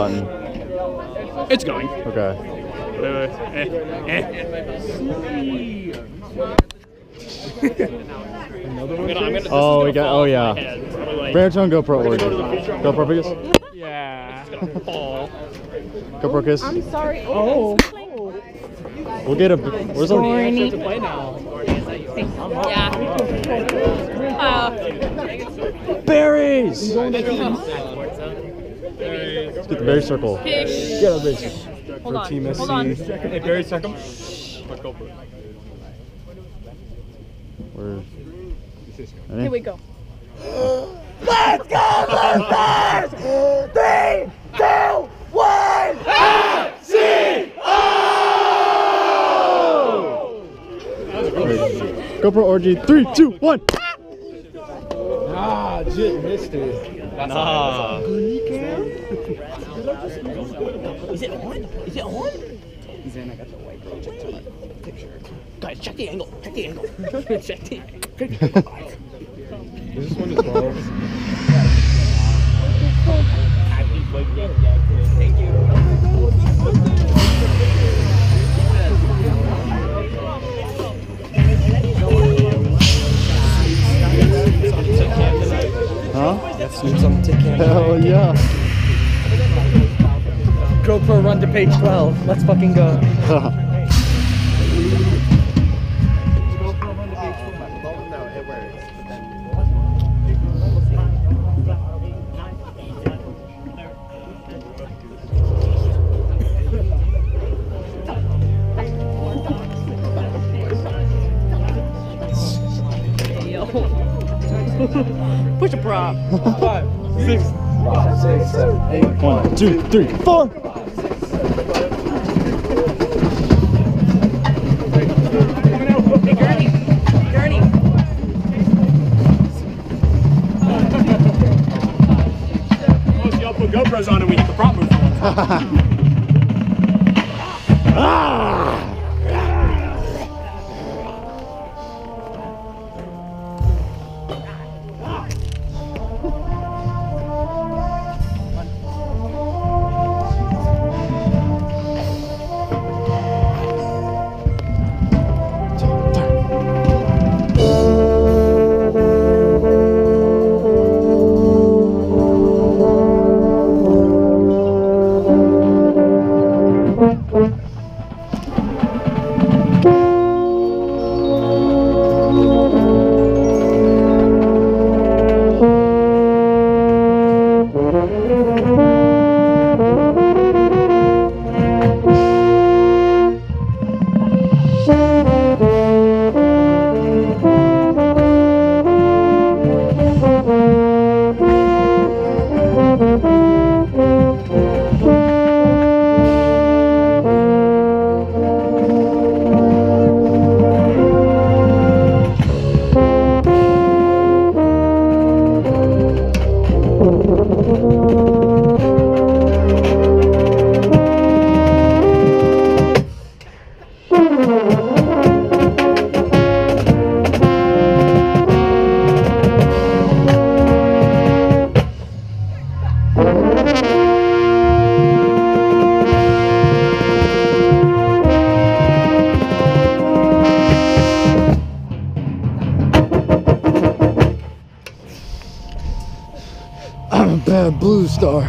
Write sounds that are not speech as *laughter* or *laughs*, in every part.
button. It's going. Okay. Wait, wait, eh, eh. I'm gonna, I'm gonna, Oh, we gonna got- oh, yeah. my head. Like- Branch on GoPro We're order. gonna go to the future. GoPro Picus? Yeah. *laughs* It's gonna fall. GoPro Kiss? I'm sorry. Oh. We'll get a. Where's the. Corny. Play now. Yeah. Uh, Berries! Let's get the berry circle. fish. Get a berry circle. Hold on. Team Hold on. SC. Hey, Barry, second. Where's. Ready? Here we go. Wait. GoPro orgy. Three, two, one. Ah, Jit missed it. Nah. Is it on? Is it on? He's. I got the white girl. Check the picture. Guys, check the angle. Check the angle. *laughs* check the angle. Is this one to 12? Thank you. Page 12. Let's fucking go. *laughs* Push a prop. Five, six, five, six, seven, eight. One, two, three, four. GoPros on and we hit the prop move *laughs* blue star.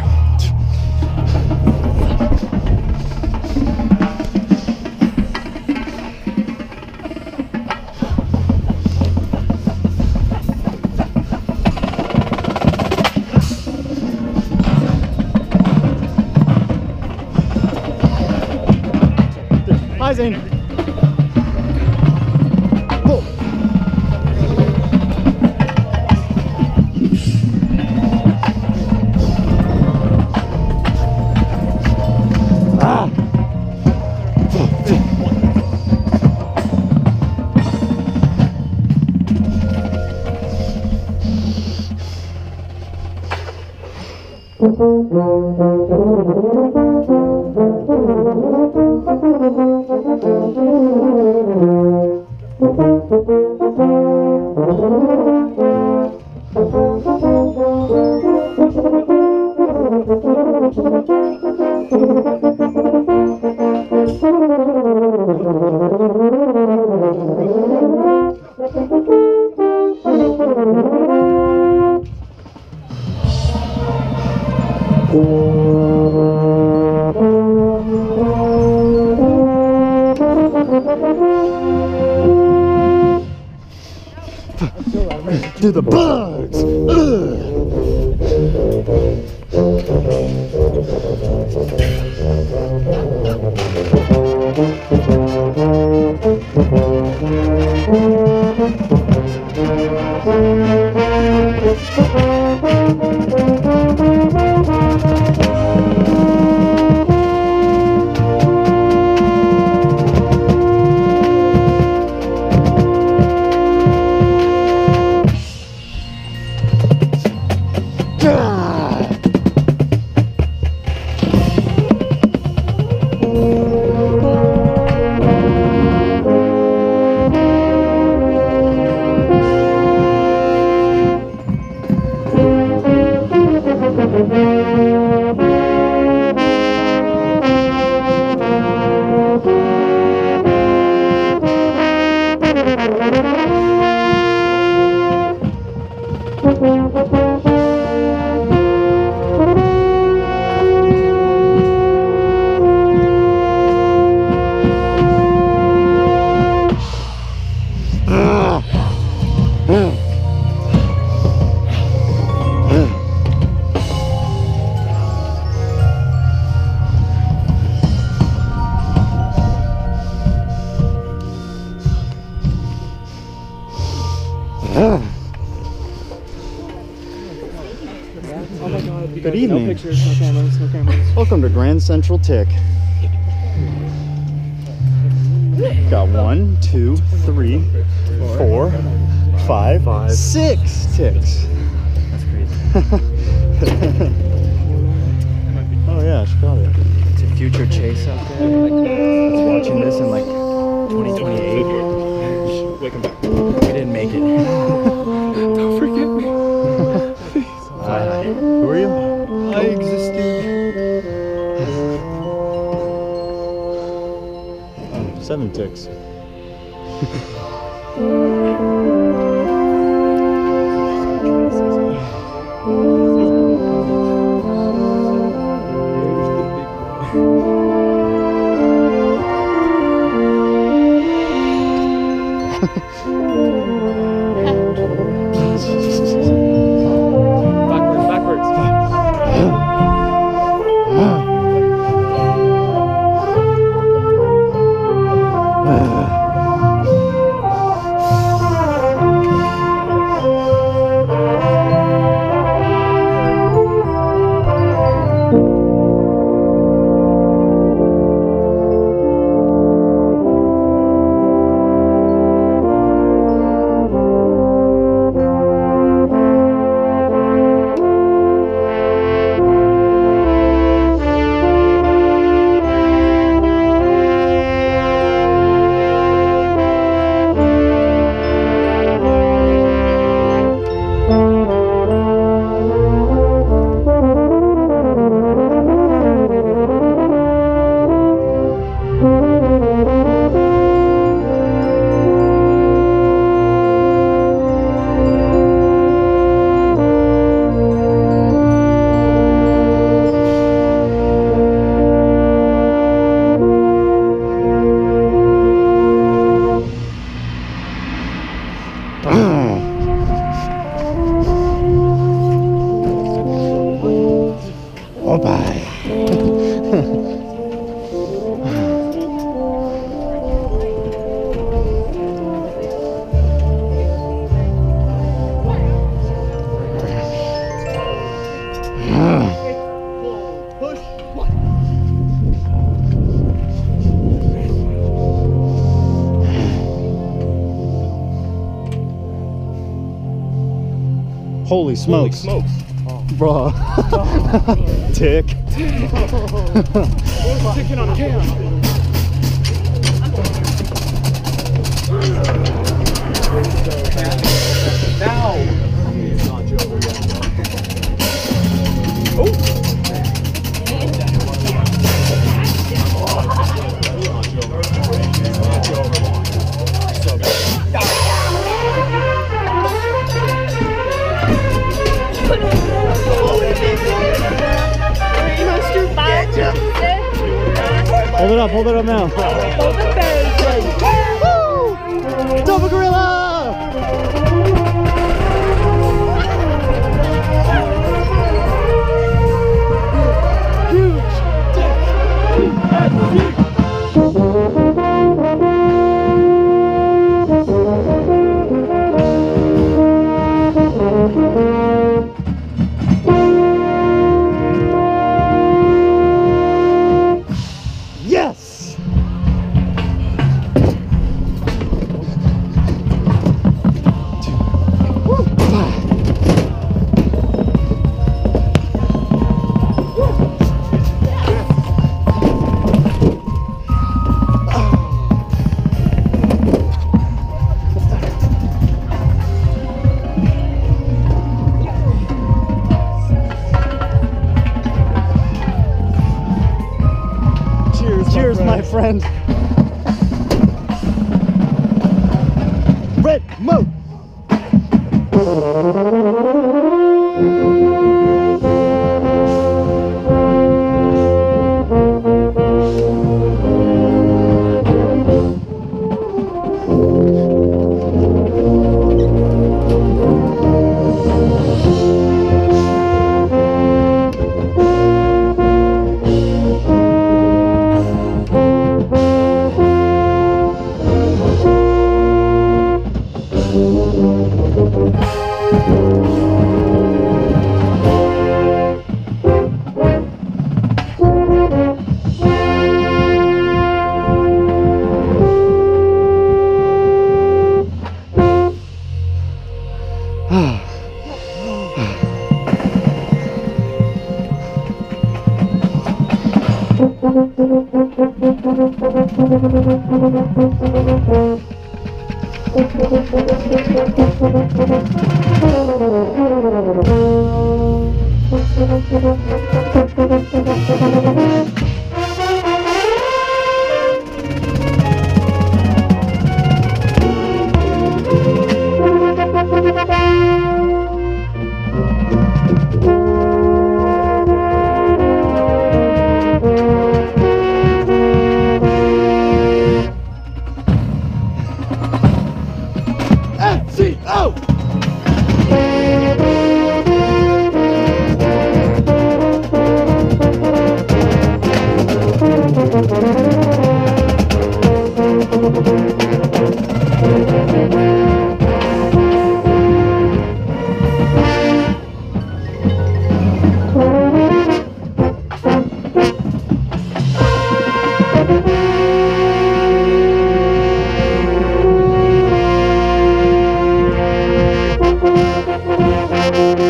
Hi, To the bugs. Ugh. Good evening. No pictures, no cameras, no cameras. Welcome to Grand Central Tick. Got one, two, three, four, five, six ticks. That's crazy. *laughs* Oh yeah, she got it. It's a future chase out there. Like, watching this in like 2028. Wake him back. We didn't make it. Seven ticks. Holy smokes. Smokes. Oh. Bruh. Oh. *laughs* Tick. Ticking on cam. Gorilla! My friend. Red Mo. F-C-O! We're lit.